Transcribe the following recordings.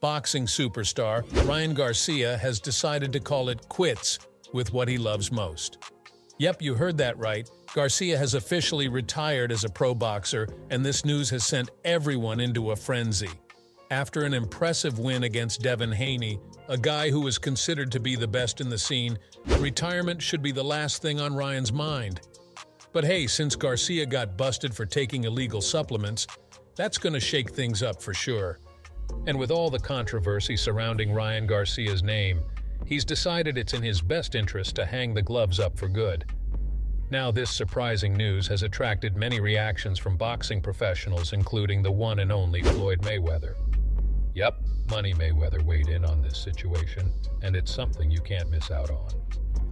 boxing superstar Ryan Garcia has decided to call it quits with what he loves most. Yep, you heard that right. Garcia has officially retired as a pro boxer, and this news has sent everyone into a frenzy. After an impressive win against Devin Haney, a guy who was considered to be the best in the scene, retirement should be the last thing on Ryan's mind. But hey, since Garcia got busted for taking illegal supplements, that's going to shake things up for sure. And with all the controversy surrounding Ryan Garcia's name, he's decided it's in his best interest to hang the gloves up for good. Now, this surprising news has attracted many reactions from boxing professionals, including the one and only Floyd Mayweather. Yep, Money Mayweather weighed in on this situation, and it's something you can't miss out on.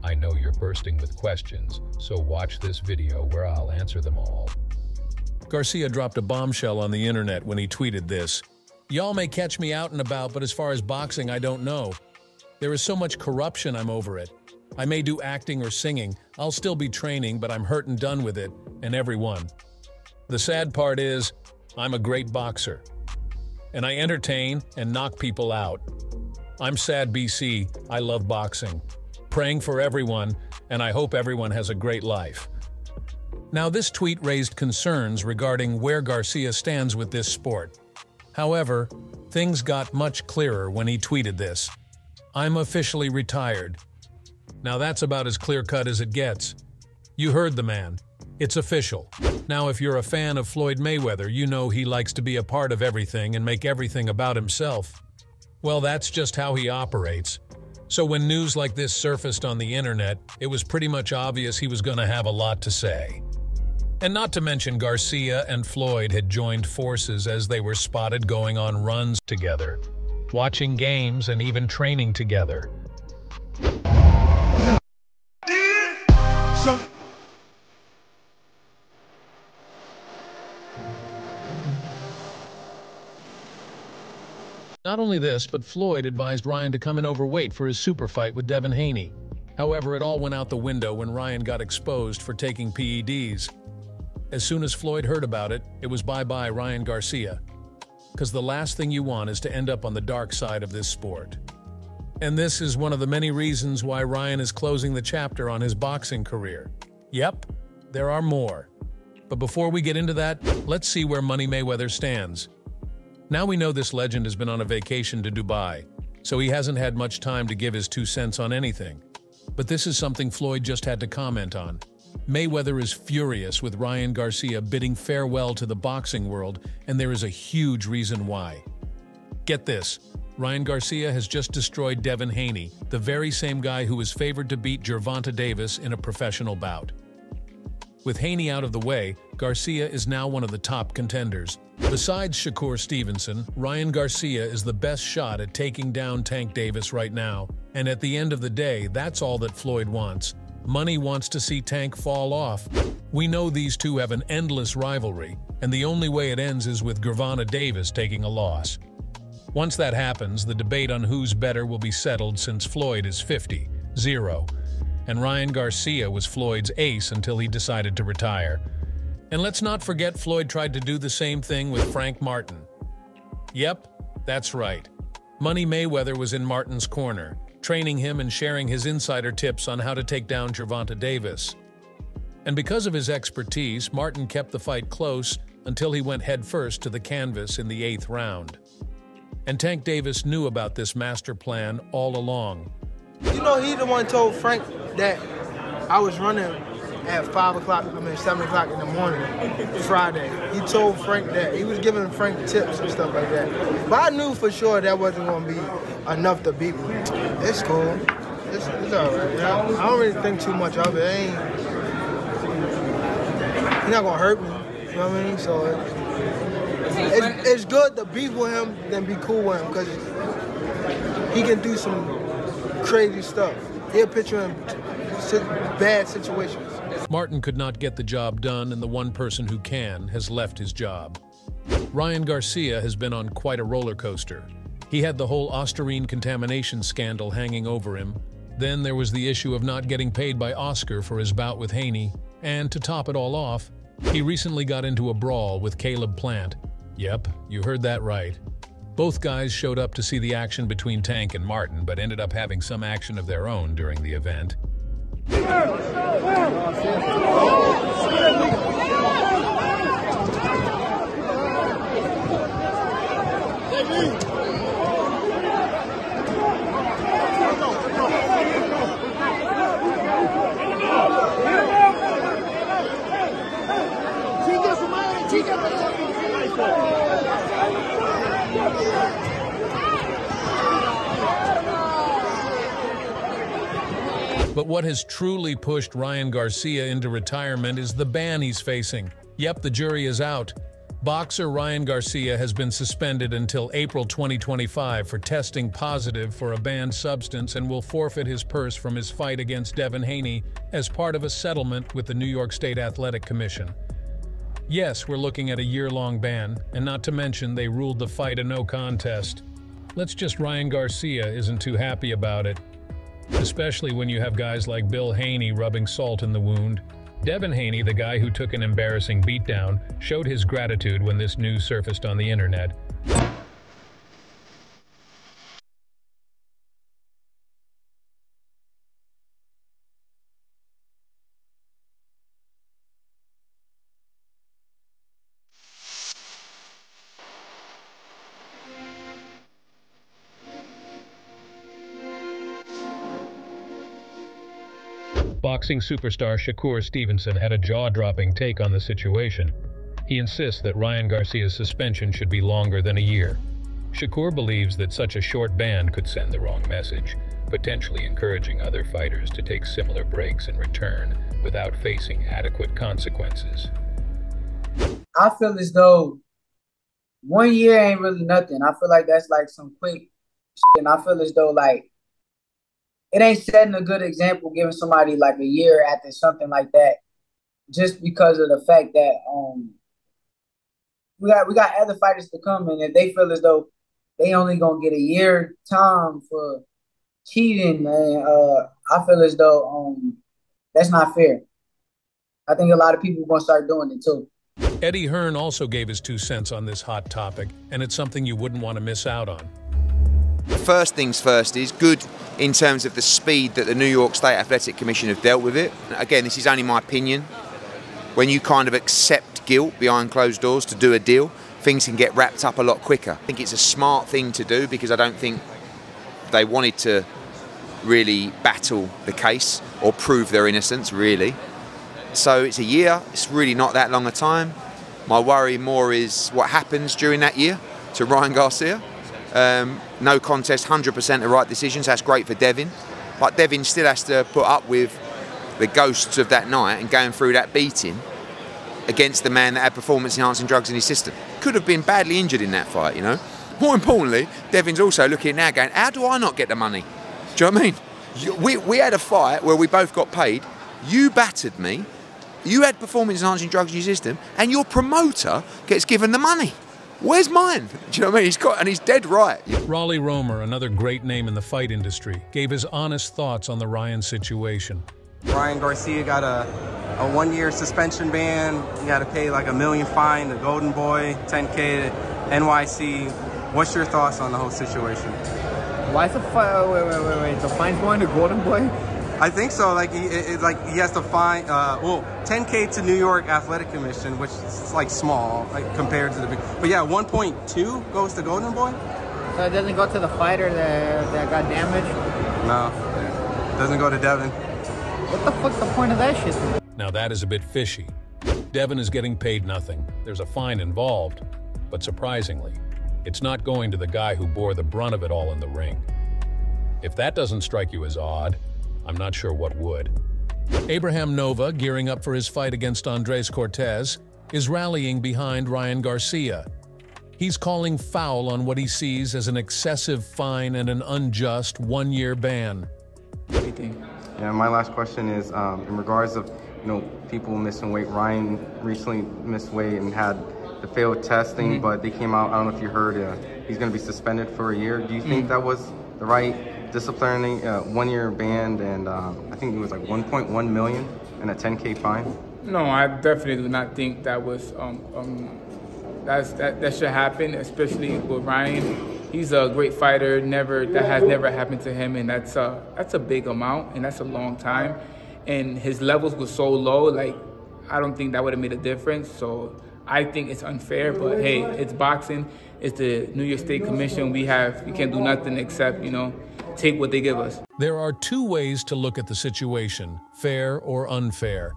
I know you're bursting with questions, so watch this video where I'll answer them all. Garcia dropped a bombshell on the internet when he tweeted this. Y'all may catch me out and about, but as far as boxing, I don't know. There is so much corruption, I'm over it. I may do acting or singing, I'll still be training, but I'm hurt and done with it, and everyone. The sad part is, I'm a great boxer. And I entertain and knock people out. I'm sad BC, I love boxing. Praying for everyone, and I hope everyone has a great life. Now, this tweet raised concerns regarding where Garcia stands with this sport. However, things got much clearer when he tweeted this. I'm officially retired. Now that's about as clear-cut as it gets. You heard the man. It's official. Now if you're a fan of Floyd Mayweather, you know he likes to be a part of everything and make everything about himself. Well, that's just how he operates. So when news like this surfaced on the internet, it was pretty much obvious he was going to have a lot to say. And not to mention Garcia and Floyd had joined forces as they were spotted going on runs together, watching games and even training together. Not only this, but Floyd advised Ryan to come in overweight for his super fight with Devin Haney. However, it all went out the window when Ryan got exposed for taking PEDs. As soon as Floyd heard about it, it was bye-bye Ryan Garcia. Because the last thing you want is to end up on the dark side of this sport. And this is one of the many reasons why Ryan is closing the chapter on his boxing career. Yep, there are more. But before we get into that, let's see where Money Mayweather stands. Now we know this legend has been on a vacation to Dubai, so he hasn't had much time to give his two cents on anything. But this is something Floyd just had to comment on. Mayweather is furious with Ryan Garcia bidding farewell to the boxing world, and there is a huge reason why. Get this, Ryan Garcia has just destroyed Devin Haney, the very same guy who was favored to beat Gervonta Davis in a professional bout. With Haney out of the way, Garcia is now one of the top contenders. Besides Shakur Stevenson, Ryan Garcia is the best shot at taking down Tank Davis right now, and at the end of the day, that's all that Floyd wants. Money wants to see Tank fall off. We know these two have an endless rivalry, and the only way it ends is with Gervonta Davis taking a loss. Once that happens, the debate on who's better will be settled since Floyd is 50, 0, and Ryan Garcia was Floyd's ace until he decided to retire. And let's not forget Floyd tried to do the same thing with Frank Martin. Yep, that's right. Money Mayweather was in Martin's corner, training him and sharing his insider tips on how to take down Gervonta Davis. And because of his expertise, Martin kept the fight close until he went headfirst to the canvas in the eighth round. And Tank Davis knew about this master plan all along. You know, he the one told Frank that I was running at 5 o'clock, I mean 7 o'clock in the morning, Friday. He told Frank that. He was giving Frank tips and stuff like that. But I knew for sure that wasn't going to be enough to beat me. It's cool. It's, it's all right. I, I don't really think too much of it. it ain't, he's not going to hurt me. You know what I mean? So it's, it's good to beef with him than be cool with him because he can do some crazy stuff. He'll put you in bad situations. Martin could not get the job done, and the one person who can has left his job. Ryan Garcia has been on quite a roller coaster. He had the whole Ostarine contamination scandal hanging over him. Then there was the issue of not getting paid by Oscar for his bout with Haney. And to top it all off, he recently got into a brawl with Caleb Plant. Yep, you heard that right. Both guys showed up to see the action between Tank and Martin, but ended up having some action of their own during the event. Thank you. But what has truly pushed Ryan Garcia into retirement is the ban he's facing. Yep, the jury is out. Boxer Ryan Garcia has been suspended until April 2025 for testing positive for a banned substance and will forfeit his purse from his fight against Devin Haney as part of a settlement with the New York State Athletic Commission. Yes, we're looking at a year-long ban, and not to mention they ruled the fight a no contest. Let's just Ryan Garcia isn't too happy about it especially when you have guys like Bill Haney rubbing salt in the wound. Devin Haney, the guy who took an embarrassing beatdown, showed his gratitude when this news surfaced on the internet. Boxing superstar Shakur Stevenson had a jaw-dropping take on the situation. He insists that Ryan Garcia's suspension should be longer than a year. Shakur believes that such a short ban could send the wrong message, potentially encouraging other fighters to take similar breaks in return without facing adequate consequences. I feel as though one year ain't really nothing. I feel like that's like some quick shit, and I feel as though like it ain't setting a good example giving somebody like a year after something like that, just because of the fact that um we got we got other fighters to come and if they feel as though they only gonna get a year time for cheating, man, uh, I feel as though um that's not fair. I think a lot of people are gonna start doing it too. Eddie Hearn also gave his two cents on this hot topic, and it's something you wouldn't want to miss out on. First things first is good in terms of the speed that the New York State Athletic Commission have dealt with it. Again, this is only my opinion. When you kind of accept guilt behind closed doors to do a deal, things can get wrapped up a lot quicker. I think it's a smart thing to do because I don't think they wanted to really battle the case or prove their innocence, really. So it's a year, it's really not that long a time. My worry more is what happens during that year to Ryan Garcia. Um, no contest, 100% the right decisions. That's great for Devin. But Devin still has to put up with the ghosts of that night and going through that beating against the man that had performance enhancing drugs in his system. Could have been badly injured in that fight, you know. More importantly, Devin's also looking now going, how do I not get the money? Do you know what I mean? We, we had a fight where we both got paid. You battered me. You had performance enhancing drugs in your system, and your promoter gets given the money. Where's mine? Do you know what I mean? He's got, and he's dead right. Rolly Romero, another great name in the fight industry, gave his honest thoughts on the Ryan situation. Ryan Garcia got a, a one-year suspension ban. He got to pay like a million fine to Golden Boy, 10K to NYC. What's your thoughts on the whole situation? Why is the fine? Wait, wait, wait, wait. The fine's going to Golden Boy? I think so. Like he, it, like he has to find uh, well, 10k to New York Athletic Commission, which is like small, like compared to the big. But yeah, 1.2 goes to Golden Boy. So it doesn't go to the fighter that that got damaged. No, doesn't go to Devin. What the fuck's the point of that shit? Now that is a bit fishy. Devin is getting paid nothing. There's a fine involved, but surprisingly, it's not going to the guy who bore the brunt of it all in the ring. If that doesn't strike you as odd, I'm not sure what would. Abraham Nova, gearing up for his fight against Andres Cortez, is rallying behind Ryan Garcia. He's calling foul on what he sees as an excessive fine and an unjust one-year ban. What do you think? Yeah, my last question is um, in regards of you know people missing weight. Ryan recently missed weight and had the failed testing, mm -hmm. but they came out. I don't know if you heard. Uh, he's going to be suspended for a year. Do you think mm -hmm. that was the right disciplinary uh, one-year ban, and uh, I think it was like 1.1 million and a 10k fine. No, I definitely do not think that was um, um, that that should happen, especially with Ryan. he's a great fighter. Never that has never happened to him, and that's a that's a big amount, and that's a long time. And his levels were so low, like I don't think that would have made a difference. So I think it's unfair, but hey, it's boxing. It's the New York State Commission. We have we can't do nothing except you know take what they give us. There are two ways to look at the situation, fair or unfair.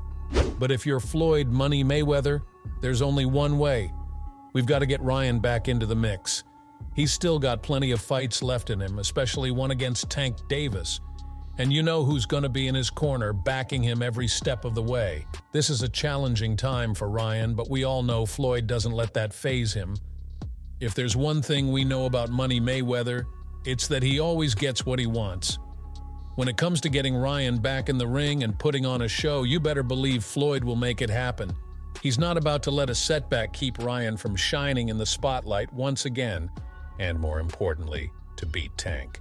But if you're Floyd Money Mayweather, there's only one way. We've got to get Ryan back into the mix. He's still got plenty of fights left in him, especially one against Tank Davis. And you know who's going to be in his corner, backing him every step of the way. This is a challenging time for Ryan, but we all know Floyd doesn't let that faze him. If there's one thing we know about Money Mayweather, it's that he always gets what he wants. When it comes to getting Ryan back in the ring and putting on a show, you better believe Floyd will make it happen. He's not about to let a setback keep Ryan from shining in the spotlight once again, and more importantly, to beat Tank.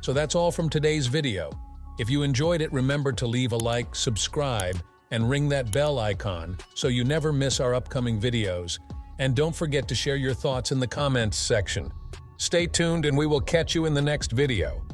So that's all from today's video. If you enjoyed it, remember to leave a like, subscribe, and ring that bell icon so you never miss our upcoming videos. And don't forget to share your thoughts in the comments section. Stay tuned and we will catch you in the next video.